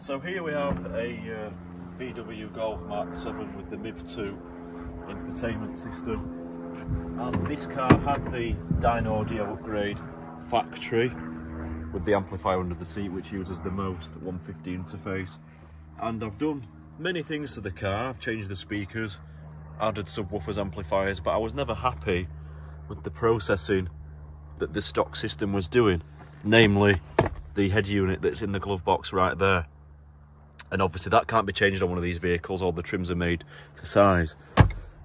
So here we have a uh, VW Golf Mark 7 with the MIB2 infotainment system. And this car had the Dynaudio upgrade factory with the amplifier under the seat which uses the MOST 150 interface. And I've done many things to the car. I've changed the speakers, added subwoofers, amplifiers, but I was never happy with the processing that the stock system was doing. Namely, the head unit that's in the glove box right there and obviously that can't be changed on one of these vehicles. All the trims are made to size.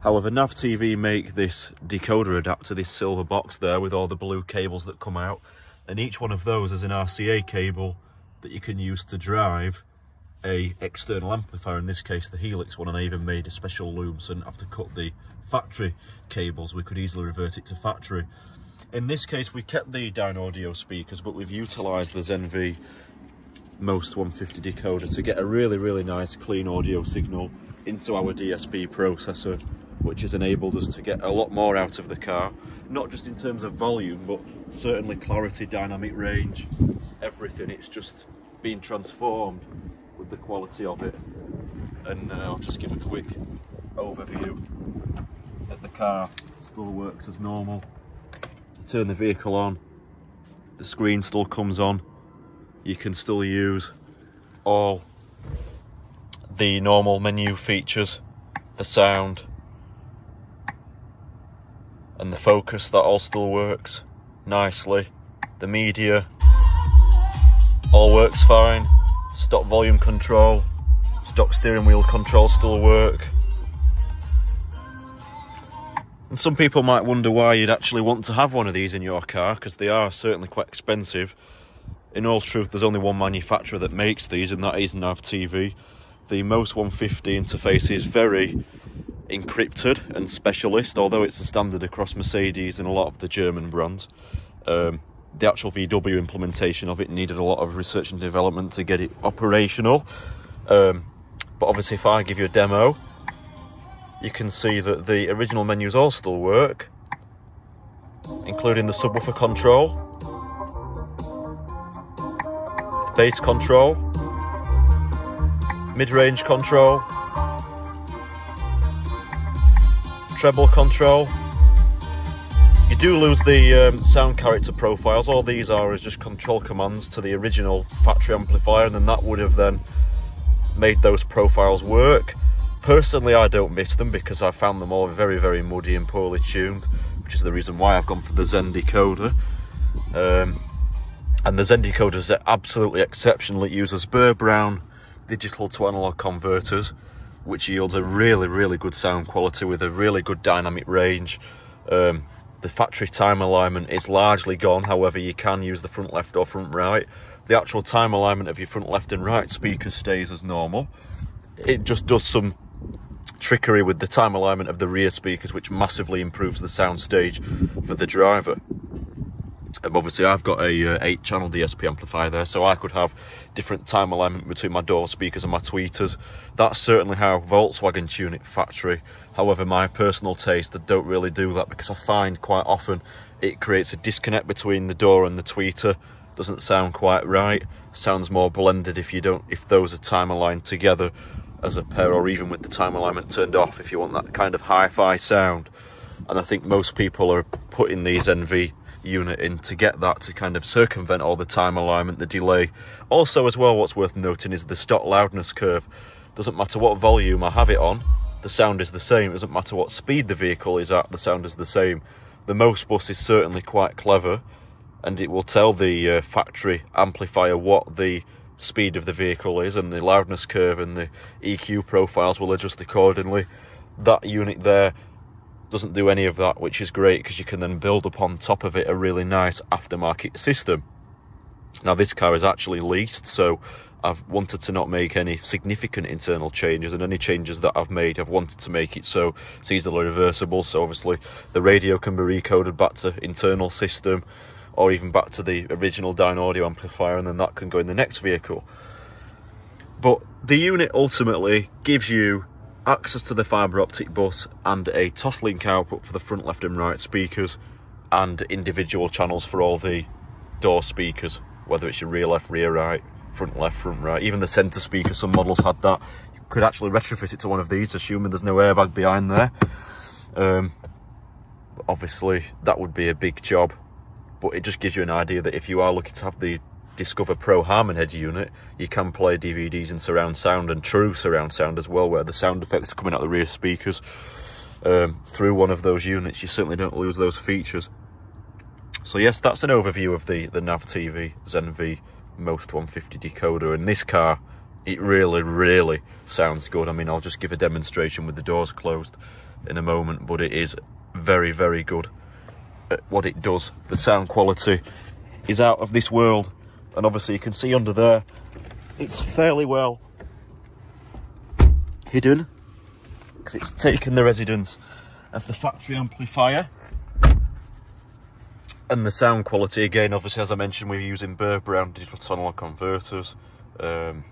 However nav tv make this decoder adapter this silver box there with all the blue cables that come out. And each one of those is an rca cable that you can use to drive a external amplifier in this case the helix one. And i even made a special loom so I didn't have to cut the factory cables. We could easily revert it to factory. In this case we kept the Dynaudio speakers but we've utilized the Zen V MOST 150 decoder to get a really, really nice clean audio signal into our DSP processor, which has enabled us to get a lot more out of the car, not just in terms of volume, but certainly clarity, dynamic range, everything. It's just been transformed with the quality of it. And uh, I'll just give a quick overview that the car still works as normal. Turn the vehicle on, the screen still comes on, you can still use all the normal menu features, the sound, and the focus, that all still works nicely. The media all works fine. Stock volume control, stock steering wheel control still work. And some people might wonder why you'd actually want to have one of these in your car, because they are certainly quite expensive in all truth, there's only one manufacturer that makes these, and that is Nav TV. The MOST 150 interface is very encrypted and specialist, although it's a standard across Mercedes and a lot of the German brands. Um, the actual VW implementation of it needed a lot of research and development to get it operational. Um, but obviously, if I give you a demo, you can see that the original menus all still work, including the subwoofer control bass control, mid-range control, treble control. You do lose the um, sound character profiles. All these are is just control commands to the original factory amplifier and then that would have then made those profiles work. Personally, I don't miss them because I found them all very, very muddy and poorly tuned, which is the reason why I've gone for the Zen decoder. Um, and the Zen decoders are absolutely exceptional. It uses Burr Brown digital to analog converters, which yields a really, really good sound quality with a really good dynamic range. Um, the factory time alignment is largely gone, however, you can use the front left or front right. The actual time alignment of your front left and right speakers stays as normal. It just does some trickery with the time alignment of the rear speakers, which massively improves the sound stage for the driver. Um, obviously I've got a uh, 8 channel DSP amplifier there so I could have different time alignment between my door speakers and my tweeters. That's certainly how Volkswagen tune it factory however my personal taste I don't really do that because I find quite often it creates a disconnect between the door and the tweeter. Doesn't sound quite right. Sounds more blended if you don't if those are time aligned together as a pair or even with the time alignment turned off if you want that kind of hi-fi sound. And I think most people are putting these NV unit in to get that to kind of circumvent all the time alignment, the delay. Also, as well, what's worth noting is the stock loudness curve. Doesn't matter what volume I have it on, the sound is the same. It doesn't matter what speed the vehicle is at, the sound is the same. The MOST bus is certainly quite clever and it will tell the uh, factory amplifier what the speed of the vehicle is and the loudness curve and the EQ profiles will adjust accordingly. That unit there doesn't do any of that, which is great because you can then build upon top of it a really nice aftermarket system. Now, this car is actually leased, so I've wanted to not make any significant internal changes, and any changes that I've made, I've wanted to make it so it's easily reversible. So, obviously, the radio can be recoded back to internal system or even back to the original Dynaudio amplifier, and then that can go in the next vehicle. But the unit ultimately gives you access to the fibre optic bus and a Toslink output for the front left and right speakers and individual channels for all the door speakers, whether it's your rear left, rear right, front left, front right. Even the centre speaker, some models had that. You could actually retrofit it to one of these, assuming there's no airbag behind there. Um, obviously, that would be a big job, but it just gives you an idea that if you are looking to have the Discover Pro Harman Head unit, you can play DVDs in surround sound and true surround sound as well, where the sound effects are coming out the rear speakers um, through one of those units. You certainly don't lose those features. So yes, that's an overview of the, the Nav TV Zen V Most 150 decoder. In this car, it really, really sounds good. I mean, I'll just give a demonstration with the doors closed in a moment, but it is very, very good at what it does. The sound quality is out of this world and obviously you can see under there it's fairly well hidden because it's taken the residence of the factory amplifier. And the sound quality again obviously as I mentioned we're using Burr Brown digital analog converters. Um,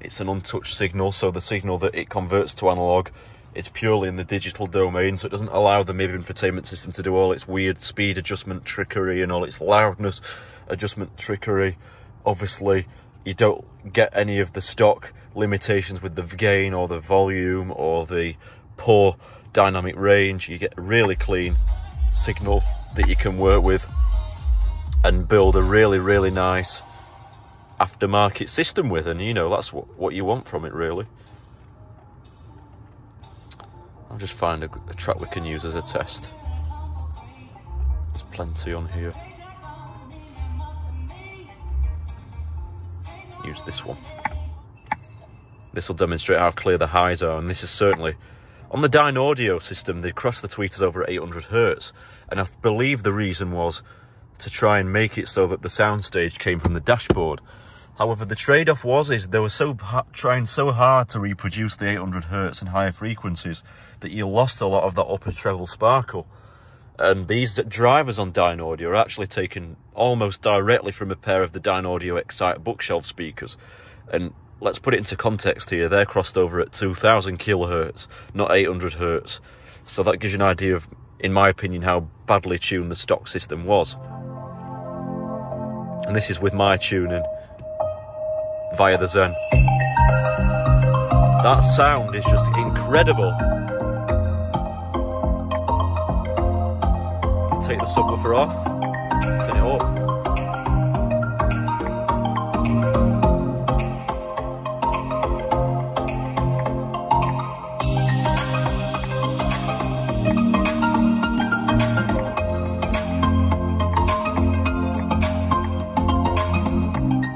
it's an untouched signal so the signal that it converts to analog it's purely in the digital domain so it doesn't allow the MIB infotainment system to do all its weird speed adjustment trickery and all its loudness adjustment trickery. Obviously, you don't get any of the stock limitations with the gain or the volume or the poor dynamic range. You get a really clean signal that you can work with and build a really, really nice aftermarket system with. And you know, that's what, what you want from it, really. I'll just find a, a track we can use as a test. There's plenty on here. Use this one. This will demonstrate how clear the highs are, and this is certainly on the Dynaudio system. They crossed the tweeters over at 800 hertz, and I believe the reason was to try and make it so that the soundstage came from the dashboard. However, the trade-off was is they were so trying so hard to reproduce the 800 hertz and higher frequencies that you lost a lot of that upper treble sparkle. And these drivers on Dynaudio are actually taken almost directly from a pair of the Dynaudio Excite bookshelf speakers. And let's put it into context here, they're crossed over at 2000 kilohertz, not 800 hertz. So that gives you an idea of, in my opinion, how badly tuned the stock system was. And this is with my tuning via the Zen. That sound is just incredible. Take the subwoofer off, turn it up.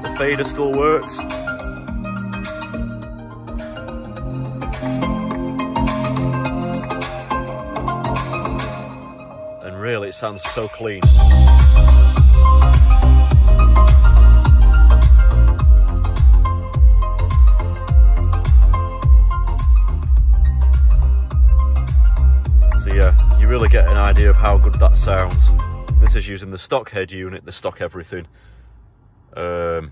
The fader still works. Sounds so clean. So yeah, you really get an idea of how good that sounds. This is using the stock head unit, the stock everything. Um,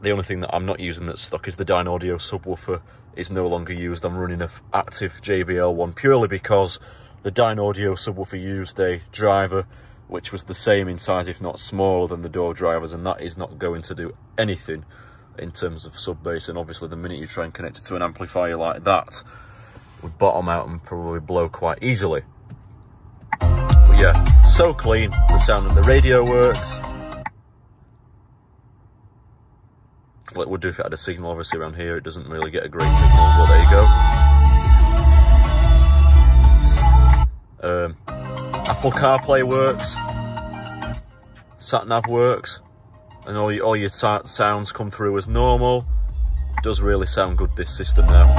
the only thing that I'm not using that's stock is the Dynaudio subwoofer is no longer used. I'm running an active JBL one purely because the Dynaudio subwoofer used a driver which was the same in size, if not smaller than the door drivers, and that is not going to do anything in terms of sub bass. And obviously, the minute you try and connect it to an amplifier like that, would bottom out and probably blow quite easily. But yeah, so clean. The sound of the radio works. Well, it would do if it had a signal, obviously, around here. It doesn't really get a great signal, but there you go. Um, Apple CarPlay works, sat nav works, and all your, all your sounds come through as normal. Does really sound good, this system now.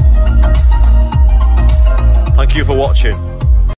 Thank you for watching.